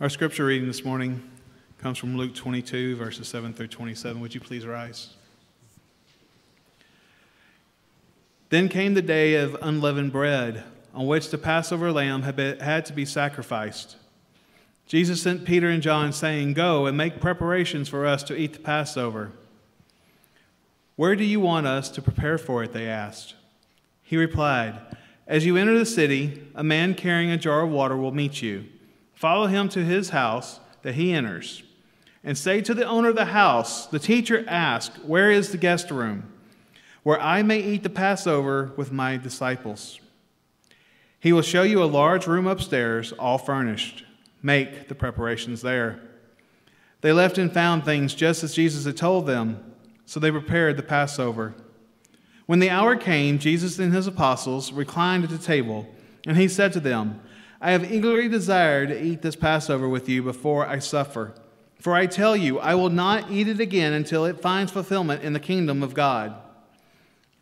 Our scripture reading this morning comes from Luke 22, verses 7 through 27. Would you please rise? Then came the day of unleavened bread, on which the Passover lamb had, been, had to be sacrificed. Jesus sent Peter and John, saying, Go and make preparations for us to eat the Passover. Where do you want us to prepare for it? They asked. He replied, As you enter the city, a man carrying a jar of water will meet you. Follow him to his house that he enters, and say to the owner of the house, The teacher asked, Where is the guest room, where I may eat the Passover with my disciples? He will show you a large room upstairs, all furnished. Make the preparations there. They left and found things just as Jesus had told them, so they prepared the Passover. When the hour came, Jesus and his apostles reclined at the table, and he said to them, I have eagerly desired to eat this Passover with you before I suffer. For I tell you, I will not eat it again until it finds fulfillment in the kingdom of God.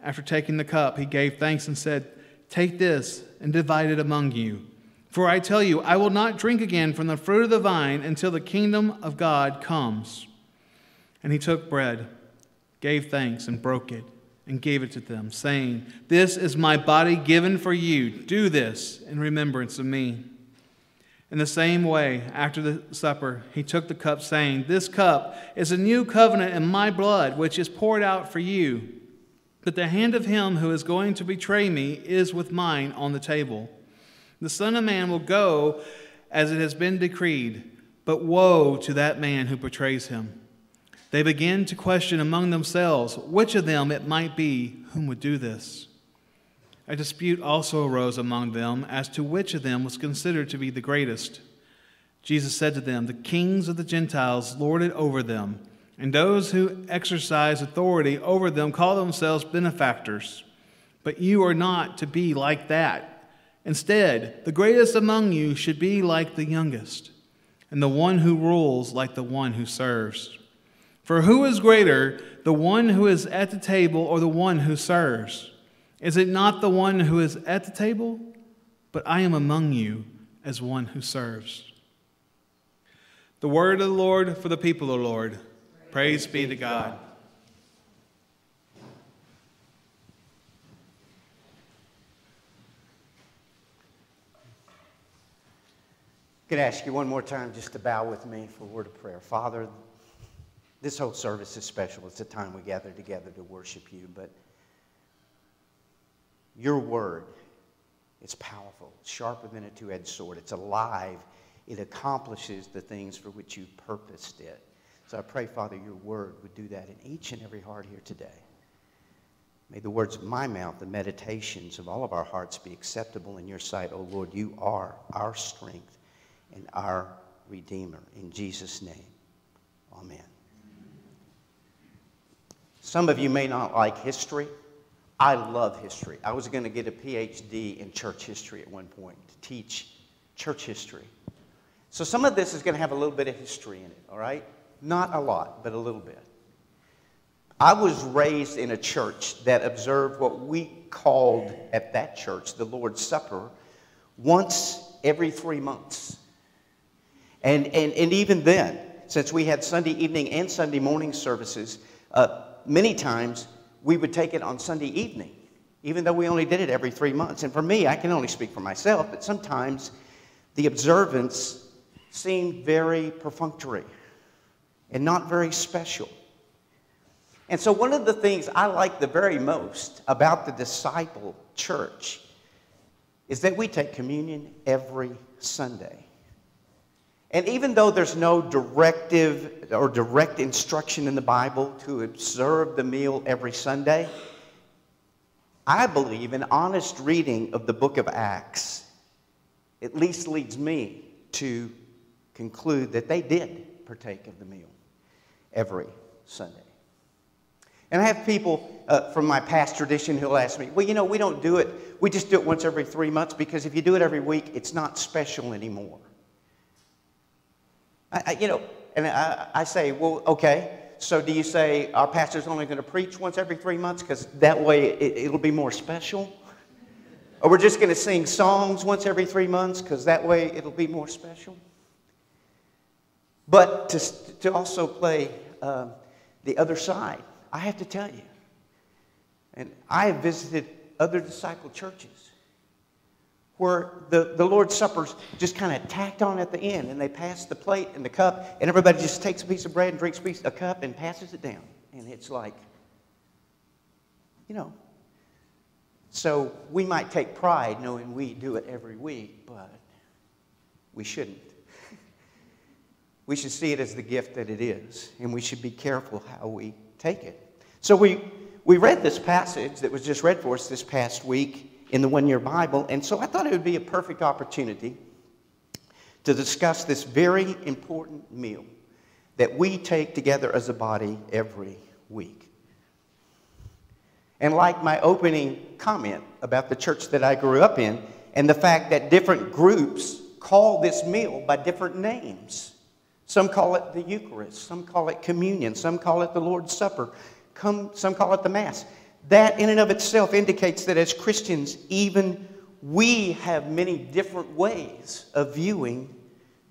After taking the cup, he gave thanks and said, Take this and divide it among you. For I tell you, I will not drink again from the fruit of the vine until the kingdom of God comes. And he took bread, gave thanks, and broke it and gave it to them, saying, This is my body given for you. Do this in remembrance of me. In the same way, after the supper, he took the cup, saying, This cup is a new covenant in my blood, which is poured out for you. But the hand of him who is going to betray me is with mine on the table. The Son of Man will go as it has been decreed, but woe to that man who betrays him. They began to question among themselves which of them it might be whom would do this. A dispute also arose among them as to which of them was considered to be the greatest. Jesus said to them, The kings of the Gentiles lord it over them, and those who exercise authority over them call themselves benefactors. But you are not to be like that. Instead, the greatest among you should be like the youngest, and the one who rules like the one who serves. For who is greater, the one who is at the table or the one who serves? Is it not the one who is at the table? But I am among you as one who serves. The word of the Lord for the people the Lord. Praise, Praise be to God. Could ask you one more time just to bow with me for a word of prayer. Father, this whole service is special. It's a time we gather together to worship you, but your word is powerful, it's sharper than a two edged sword, it's alive, it accomplishes the things for which you purposed it. So I pray, Father, your word would do that in each and every heart here today. May the words of my mouth, the meditations of all of our hearts be acceptable in your sight. O oh Lord, you are our strength and our Redeemer. In Jesus' name, amen. Some of you may not like history. I love history. I was going to get a PhD in church history at one point to teach church history. So some of this is going to have a little bit of history in it, all right? Not a lot, but a little bit. I was raised in a church that observed what we called at that church the Lord's Supper once every three months. And, and, and even then, since we had Sunday evening and Sunday morning services, uh, many times we would take it on Sunday evening, even though we only did it every three months. And for me, I can only speak for myself, but sometimes the observance seemed very perfunctory and not very special. And so, one of the things I like the very most about the disciple church is that we take communion every Sunday. And even though there's no directive or direct instruction in the Bible to observe the meal every Sunday, I believe an honest reading of the book of Acts at least leads me to conclude that they did partake of the meal every Sunday. And I have people uh, from my past tradition who'll ask me, well, you know, we don't do it, we just do it once every three months because if you do it every week, it's not special anymore. I, I, you know, and I, I say, well, okay. So do you say our pastor's only going to preach once every three months because that way it, it'll be more special? Or we're just going to sing songs once every three months because that way it'll be more special? But to, to also play uh, the other side, I have to tell you, and I have visited other disciple churches where the, the Lord's Supper's just kind of tacked on at the end, and they pass the plate and the cup, and everybody just takes a piece of bread and drinks a, piece, a cup and passes it down. And it's like, you know. So we might take pride knowing we do it every week, but we shouldn't. We should see it as the gift that it is, and we should be careful how we take it. So we, we read this passage that was just read for us this past week in the one year Bible. And so I thought it would be a perfect opportunity to discuss this very important meal that we take together as a body every week. And like my opening comment about the church that I grew up in, and the fact that different groups call this meal by different names. Some call it the Eucharist, some call it communion, some call it the Lord's Supper, some call it the Mass that in and of itself indicates that as Christians, even we have many different ways of viewing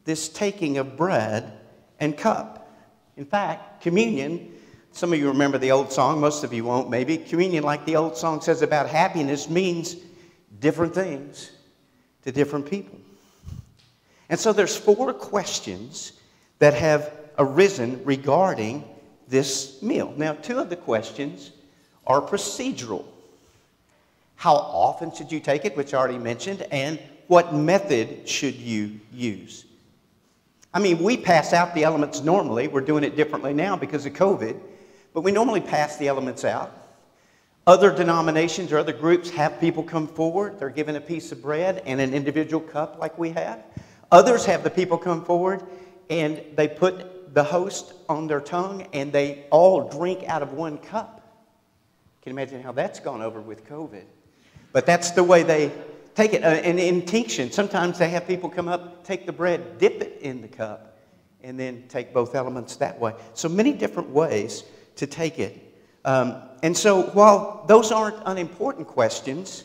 this taking of bread and cup. In fact, communion, some of you remember the old song, most of you won't maybe. Communion, like the old song says about happiness, means different things to different people. And so there's four questions that have arisen regarding this meal. Now, two of the questions are procedural. How often should you take it, which I already mentioned, and what method should you use? I mean, we pass out the elements normally. We're doing it differently now because of COVID, but we normally pass the elements out. Other denominations or other groups have people come forward. They're given a piece of bread and an individual cup, like we have. Others have the people come forward and they put the host on their tongue and they all drink out of one cup. Can imagine how that's gone over with COVID? But that's the way they take it. Uh, and intinction, sometimes they have people come up, take the bread, dip it in the cup, and then take both elements that way. So many different ways to take it. Um, and so while those aren't unimportant questions,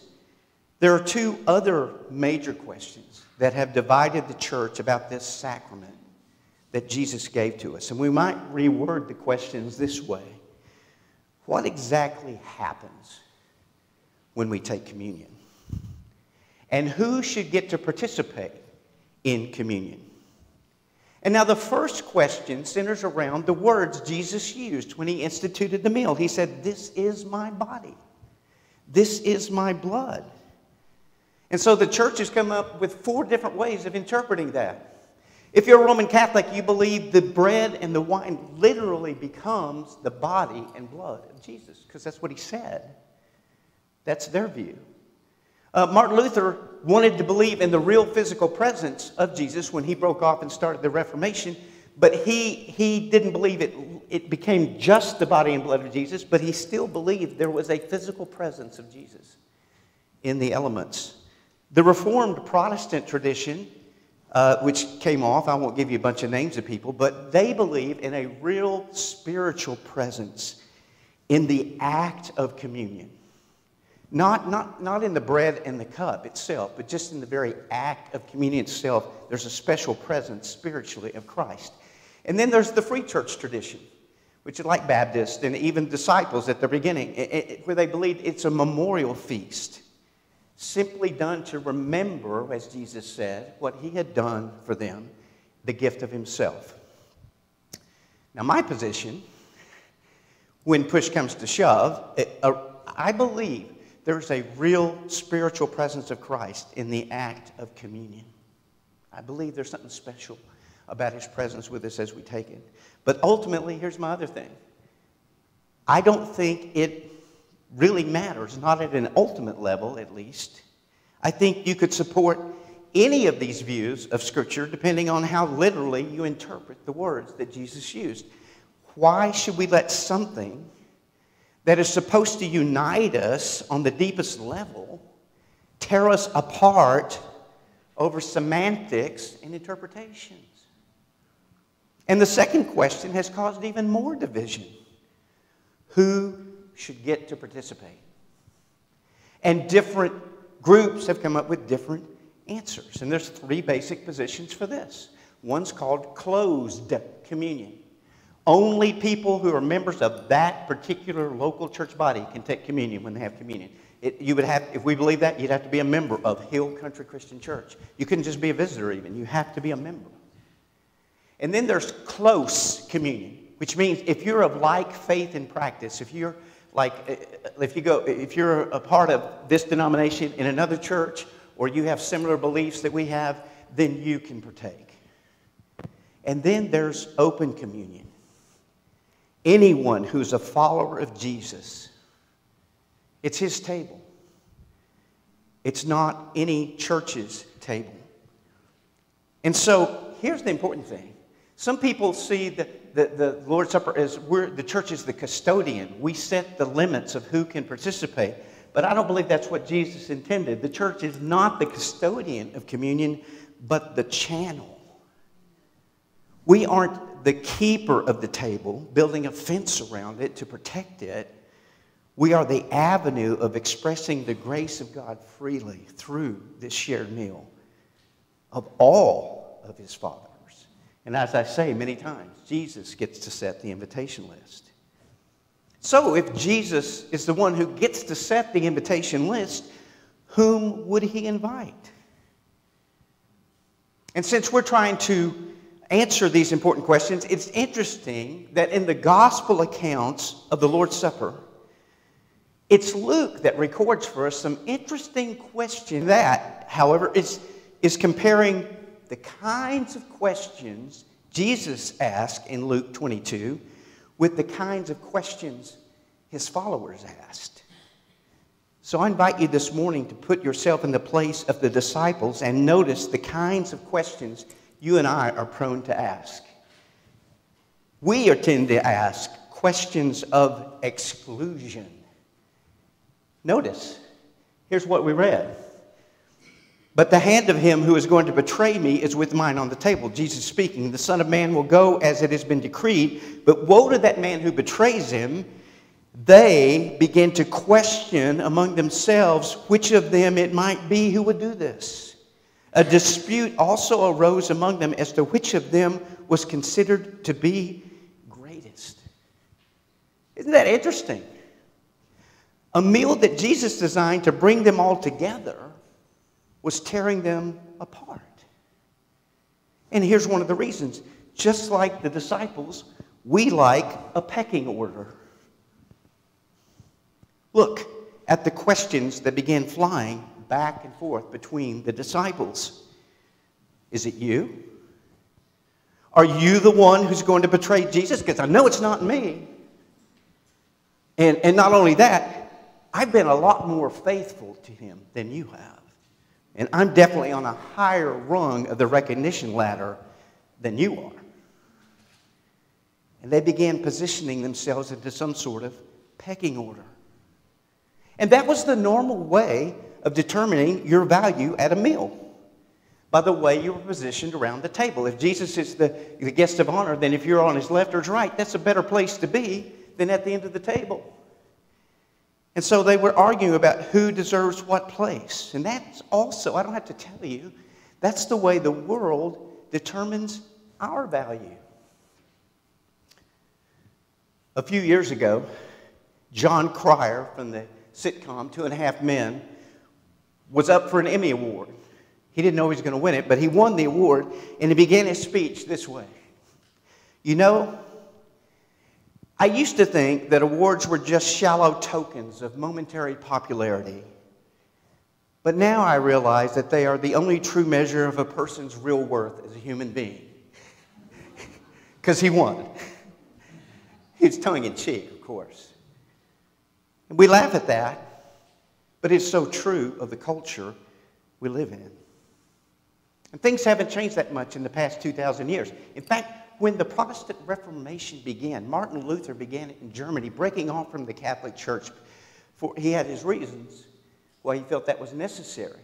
there are two other major questions that have divided the church about this sacrament that Jesus gave to us. And we might reword the questions this way what exactly happens when we take communion? And who should get to participate in communion? And now the first question centers around the words Jesus used when he instituted the meal. He said, This is my body, this is my blood. And so the church has come up with four different ways of interpreting that. If you're a Roman Catholic, you believe the bread and the wine literally becomes the body and blood of Jesus, because that's what he said. That's their view. Uh, Martin Luther wanted to believe in the real physical presence of Jesus when he broke off and started the Reformation, but he, he didn't believe it, it became just the body and blood of Jesus, but he still believed there was a physical presence of Jesus in the elements. The Reformed Protestant tradition uh, which came off. I won't give you a bunch of names of people, but they believe in a real spiritual presence in the act of communion. Not, not, not in the bread and the cup itself, but just in the very act of communion itself, there's a special presence spiritually of Christ. And then there's the free church tradition, which is like Baptists and even disciples at the beginning, it, it, where they believe it's a memorial feast simply done to remember, as Jesus said, what he had done for them, the gift of himself. Now, my position, when push comes to shove, uh, I believe there's a real spiritual presence of Christ in the act of communion. I believe there's something special about his presence with us as we take it. But ultimately, here's my other thing I don't think it really matters, not at an ultimate level at least. I think you could support any of these views of Scripture depending on how literally you interpret the words that Jesus used. Why should we let something that is supposed to unite us on the deepest level tear us apart over semantics and interpretations? And the second question has caused even more division. Who should get to participate. And different groups have come up with different answers. And there's three basic positions for this. One's called closed communion. Only people who are members of that particular local church body can take communion when they have communion. It, you would have, if we believe that, you'd have to be a member of Hill Country Christian Church. You couldn't just be a visitor, even. You have to be a member. And then there's close communion, which means if you're of like faith and practice, if you're like, uh, if you go, if you're a part of this denomination in another church, or you have similar beliefs that we have, then you can partake. And then there's open communion. Anyone who's a follower of Jesus, it's his table. It's not any church's table. And so here's the important thing. Some people see the, the, the Lord's Supper we're, the church is the custodian. We set the limits of who can participate. But I don't believe that's what Jesus intended. The church is not the custodian of communion, but the channel. We aren't the keeper of the table, building a fence around it to protect it. We are the avenue of expressing the grace of God freely through this shared meal of all of his followers. And as I say many times, Jesus gets to set the invitation list. So, if Jesus is the one who gets to set the invitation list, whom would he invite? And since we're trying to answer these important questions, it's interesting that in the gospel accounts of the Lord's Supper, it's Luke that records for us some interesting question That, however, is, is comparing the kinds of questions Jesus asked in Luke 22 with the kinds of questions his followers asked. So I invite you this morning to put yourself in the place of the disciples and notice the kinds of questions you and I are prone to ask. We are tend to ask questions of exclusion. Notice, here's what we read. But the hand of him who is going to betray me is with mine on the table. Jesus speaking, the Son of Man will go as it has been decreed, but woe to that man who betrays him. They begin to question among themselves which of them it might be who would do this. A dispute also arose among them as to which of them was considered to be greatest. Isn't that interesting? A meal that Jesus designed to bring them all together was tearing them apart. And here's one of the reasons just like the disciples, we like a pecking order. Look at the questions that began flying back and forth between the disciples. Is it you? Are you the one who's going to betray Jesus? Because I know it's not me. And, and not only that, I've been a lot more faithful to him than you have. And I'm definitely on a higher rung of the recognition ladder than you are. And they began positioning themselves into some sort of pecking order. And that was the normal way of determining your value at a meal by the way you were positioned around the table. If Jesus is the, the guest of honor, then if you're on his left or his right, that's a better place to be than at the end of the table. And so they were arguing about who deserves what place. And that's also, I don't have to tell you, that's the way the world determines our value. A few years ago, Jon Cryer from the sitcom Two and a Half Men was up for an Emmy Award. He didn't know he was going to win it, but he won the award, and he began his speech this way You know, I used to think that awards were just shallow tokens of momentary popularity. But now I realize that they are the only true measure of a person's real worth as a human being. Because he won. It's tongue in cheek, of course. And we laugh at that, but it's so true of the culture we live in. And things haven't changed that much in the past 2,000 years. In fact, when the Protestant Reformation began, Martin Luther began it in Germany, breaking off from the Catholic Church. For, he had his reasons why he felt that was necessary.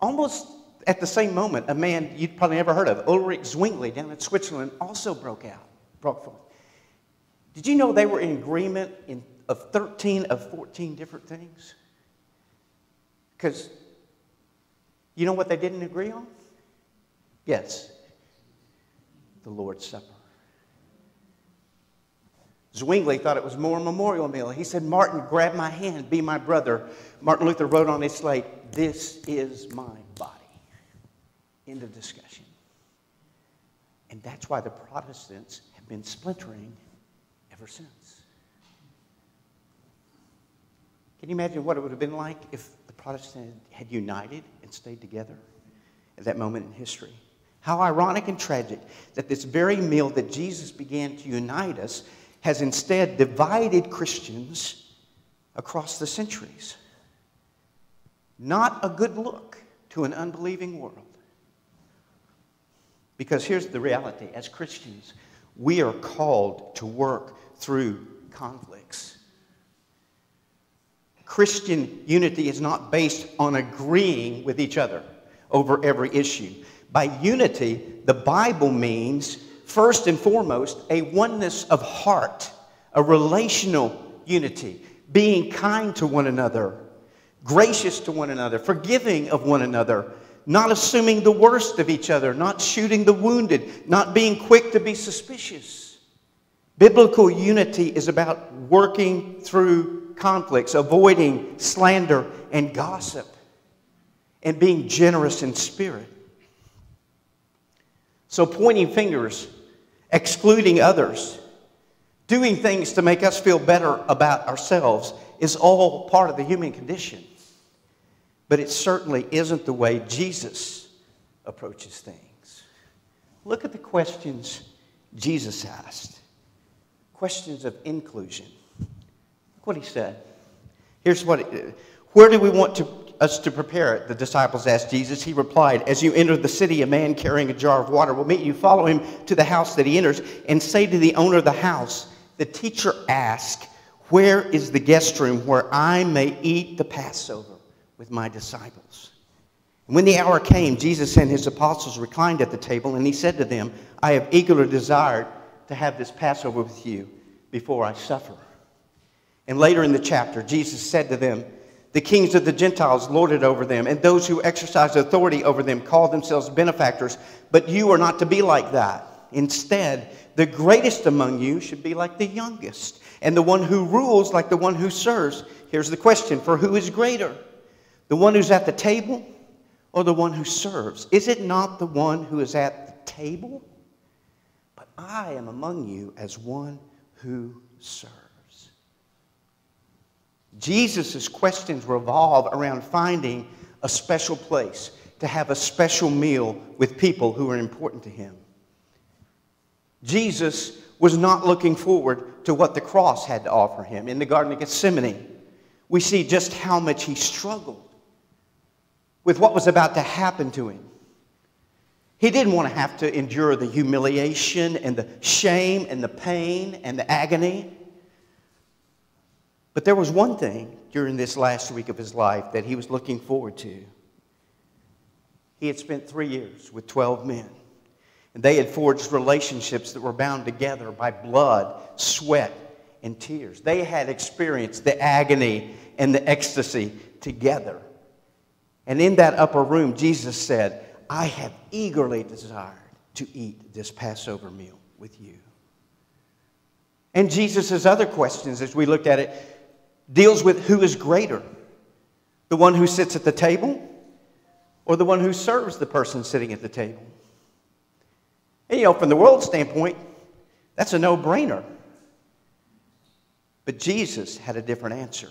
Almost at the same moment, a man you'd probably never heard of, Ulrich Zwingli, down in Switzerland, also broke out, broke forth. Did you know they were in agreement in, of 13 of 14 different things? Because you know what they didn't agree on? Yes, the Lord's Supper. Zwingli thought it was more a memorial meal. He said, Martin, grab my hand, be my brother. Martin Luther wrote on his slate, This is my body. End of discussion. And that's why the Protestants have been splintering ever since. Can you imagine what it would have been like if the Protestants had united and stayed together at that moment in history? How ironic and tragic that this very meal that Jesus began to unite us has instead divided Christians across the centuries. Not a good look to an unbelieving world. Because here's the reality as Christians, we are called to work through conflicts. Christian unity is not based on agreeing with each other over every issue. By unity, the Bible means first and foremost, a oneness of heart, a relational unity, being kind to one another, gracious to one another, forgiving of one another, not assuming the worst of each other, not shooting the wounded, not being quick to be suspicious. Biblical unity is about working through conflicts, avoiding slander and gossip, and being generous in spirit. So, pointing fingers excluding others, doing things to make us feel better about ourselves is all part of the human condition. But it certainly isn't the way Jesus approaches things. Look at the questions Jesus asked questions of inclusion. Look what he said. Here's what, it, where do we want to us to prepare it? The disciples asked Jesus. He replied, As you enter the city, a man carrying a jar of water will meet you. Follow him to the house that he enters and say to the owner of the house, The teacher asked, Where is the guest room where I may eat the Passover with my disciples? And when the hour came, Jesus and his apostles reclined at the table, and he said to them, I have eagerly desired to have this Passover with you before I suffer. And later in the chapter, Jesus said to them, the kings of the Gentiles lorded over them, and those who exercise authority over them call themselves benefactors. But you are not to be like that. Instead, the greatest among you should be like the youngest, and the one who rules like the one who serves. Here's the question for who is greater? The one who's at the table or the one who serves? Is it not the one who is at the table? But I am among you as one who serves. Jesus' questions revolve around finding a special place to have a special meal with people who are important to him. Jesus was not looking forward to what the cross had to offer him. In the Garden of Gethsemane, we see just how much he struggled with what was about to happen to him. He didn't want to have to endure the humiliation and the shame and the pain and the agony. But there was one thing during this last week of his life that he was looking forward to. He had spent three years with 12 men, and they had forged relationships that were bound together by blood, sweat, and tears. They had experienced the agony and the ecstasy together. And in that upper room, Jesus said, I have eagerly desired to eat this Passover meal with you. And Jesus' other questions, as we looked at it, deals with who is greater the one who sits at the table or the one who serves the person sitting at the table. And you know, from the world standpoint, that's a no brainer. But Jesus had a different answer.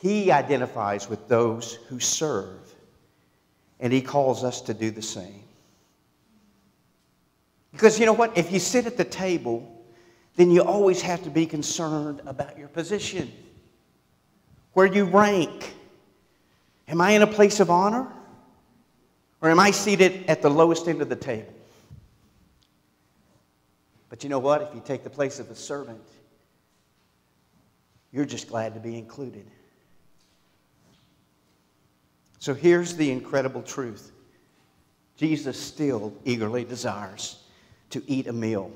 He identifies with those who serve, and he calls us to do the same. Because you know what? If you sit at the table, then you always have to be concerned about your position, where you rank. Am I in a place of honor? Or am I seated at the lowest end of the table? But you know what? If you take the place of a servant, you're just glad to be included. So here's the incredible truth Jesus still eagerly desires to eat a meal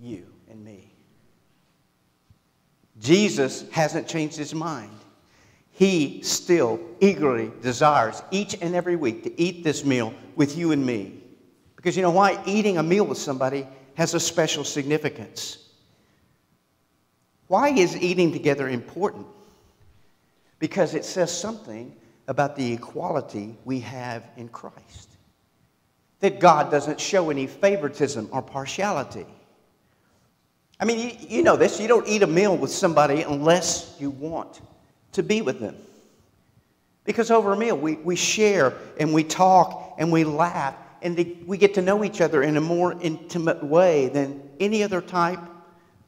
you and me. Jesus hasn't changed his mind. He still eagerly desires each and every week to eat this meal with you and me Because you know why? Eating a meal with somebody has a special significance. Why is eating together important? Because it says something about the equality we have in Christ. That God doesn't show any favoritism or partiality. I mean, you, you, know this. You don't eat a meal with somebody unless you want to be with them. Because over a meal, we, we share and we talk and we laugh and we get to know each other in a more intimate way than any other type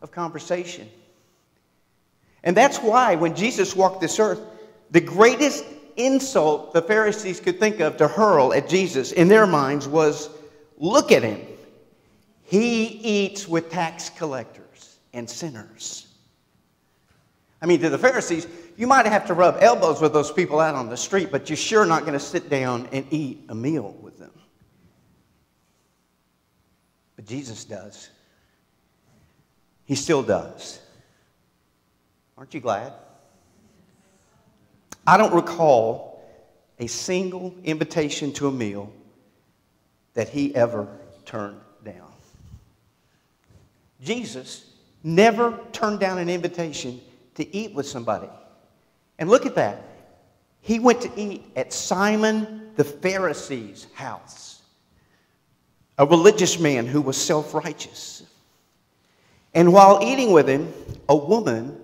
of conversation. And that's why when Jesus walked this earth, the greatest insult the Pharisees could think of to hurl at Jesus in their minds was look at him. He eats with tax collectors and sinners. I mean, to the Pharisees, you might have to rub elbows with those people out on the street, but you're sure not going to sit down and eat a meal with them. But Jesus does. He still does. Aren't you glad? I don't recall a single invitation to a meal that he ever turned down. Jesus never turned down an invitation to eat with somebody. And look at that. He went to eat at Simon the Pharisee's house, a religious man who was self righteous. And while eating with him, a woman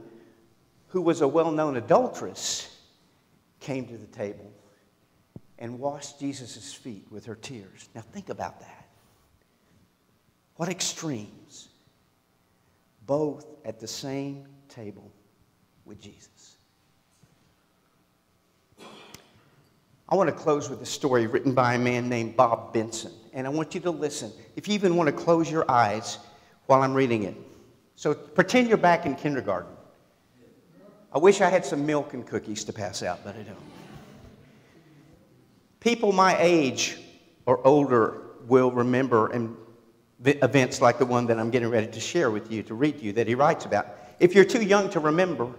who was a well known adulteress came to the table and washed Jesus' feet with her tears. Now, think about that. What extremes. Both at the same table with Jesus. I want to close with a story written by a man named Bob Benson. And I want you to listen. If you even want to close your eyes while I'm reading it. So pretend you're back in kindergarten. I wish I had some milk and cookies to pass out, but I don't. People my age or older will remember events like the one that I'm getting ready to share with you, to read to you, that he writes about. If you're too young to remember,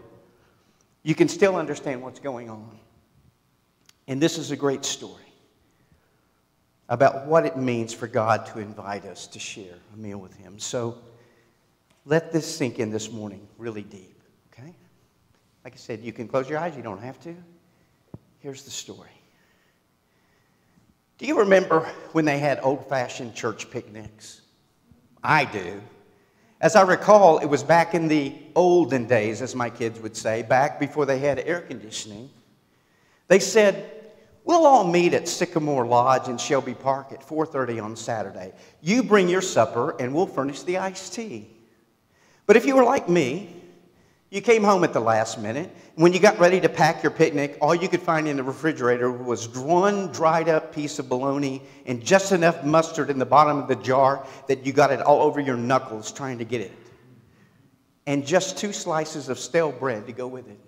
you can still understand what's going on. And this is a great story about what it means for God to invite us to share a meal with Him. So let this sink in this morning really deep. Okay? Like I said, you can close your eyes, you don't have to. Here's the story. Do you remember when they had old fashioned church picnics? I do. As I recall, it was back in the olden days, as my kids would say, back before they had air conditioning. They said, We'll all meet at Sycamore Lodge in Shelby Park at 4:30 on Saturday. You bring your supper and we'll furnish the iced tea. But if you were like me, you came home at the last minute. When you got ready to pack your picnic, all you could find in the refrigerator was one dried up piece of bologna and just enough mustard in the bottom of the jar that you got it all over your knuckles trying to get it. And just two slices of stale bread to go with it.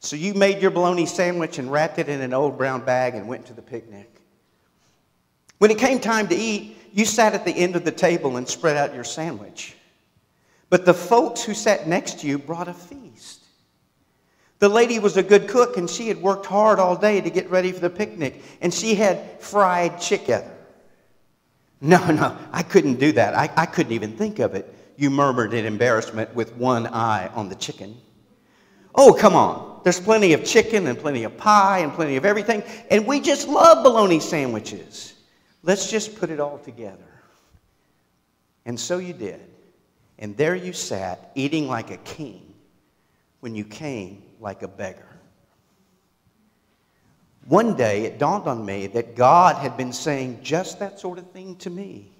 So you made your bologna sandwich and wrapped it in an old brown bag and went to the picnic. When it came time to eat, you sat at the end of the table and spread out your sandwich. But the folks who sat next to you brought a feast. The lady was a good cook and she had worked hard all day to get ready for the picnic, and she had fried chicken. No, no, I couldn't do that. I, I couldn't even think of it. You murmured in embarrassment with one eye on the chicken. Oh, come on. There's plenty of chicken and plenty of pie and plenty of everything, and we just love bologna sandwiches. Let's just put it all together. And so you did. And there you sat, eating like a king, when you came like a beggar. One day it dawned on me that God had been saying just that sort of thing to me.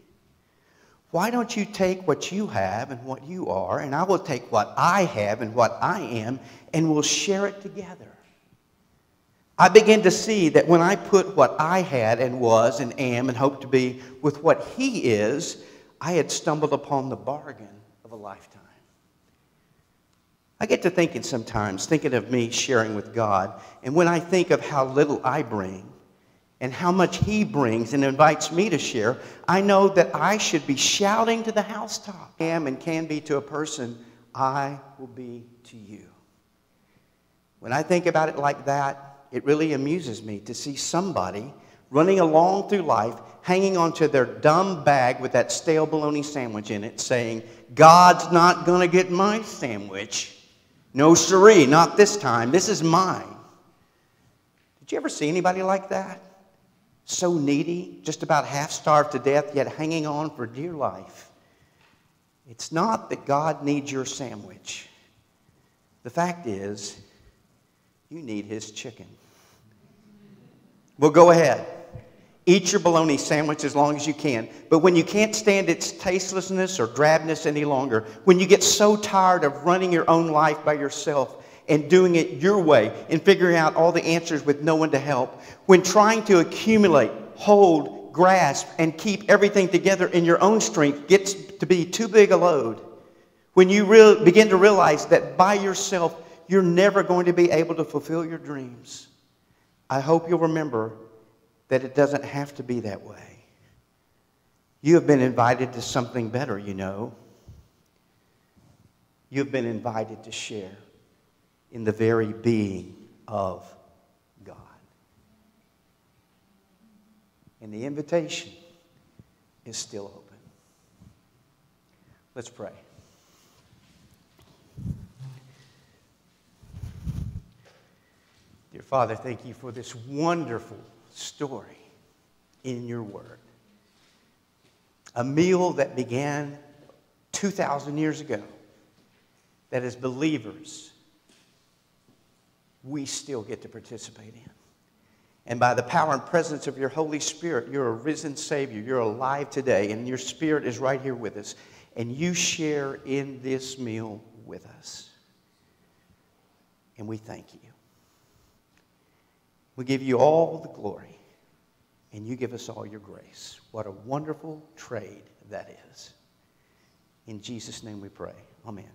Why don't you take what you have and what you are, and I will take what I have and what I am, and we'll share it together? I began to see that when I put what I had and was and am and hope to be with what He is, I had stumbled upon the bargain of a lifetime. I get to thinking sometimes, thinking of me sharing with God, and when I think of how little I bring and how much He brings and invites me to share, I know that I should be shouting to the housetop. I am and can be to a person, I will be to you. When I think about it like that, it really amuses me to see somebody running along through life, hanging onto their dumb bag with that stale bologna sandwich in it, saying, God's not going to get my sandwich. No, siree, not this time. This is mine. Did you ever see anybody like that? So needy, just about half starved to death, yet hanging on for dear life. It's not that God needs your sandwich. The fact is, you need his chicken. Well, go ahead. Eat your bologna sandwich as long as you can. But when you can't stand its tastelessness or drabness any longer, when you get so tired of running your own life by yourself and doing it your way and figuring out all the answers with no one to help, when trying to accumulate, hold, grasp, and keep everything together in your own strength gets to be too big a load, when you begin to realize that by yourself you're never going to be able to fulfill your dreams, I hope you'll remember that it doesn't have to be that way. You have been invited to something better, you know. You've been invited to share in the very being of God. And the invitation is still open. Let's pray. Dear Father, thank you for this wonderful story in your word. A meal that began 2,000 years ago, that as believers, we still get to participate in. And by the power and presence of your Holy Spirit, you're a risen Savior. You're alive today, and your Spirit is right here with us. And you share in this meal with us. And we thank you. We give you all the glory, and you give us all your grace. What a wonderful trade that is. In Jesus' name we pray. Amen.